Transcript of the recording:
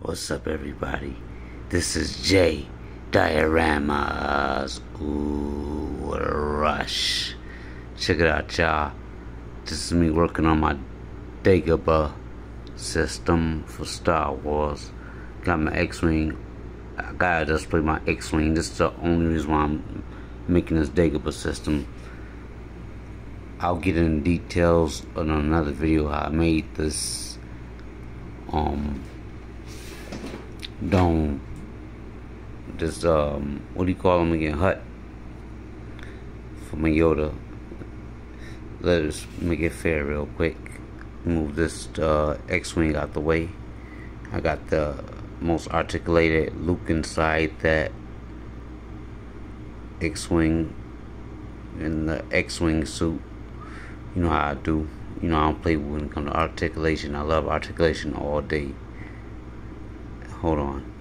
What's up, everybody? This is Jay Dioramas. Ooh, what a rush. Check it out, y'all. This is me working on my Dagobah system for Star Wars. Got my X-Wing. I gotta display my X-Wing. This is the only reason why I'm making this Dagobah system. I'll get in details on another video how I made this um dome this um what do you call them again? Hut. For my Yoda let us make it fair real quick. Move this uh, X-wing out the way. I got the most articulated Luke inside that X-wing in the X-wing suit. You know how I do. You know I don't play when it comes to articulation. I love articulation all day hold on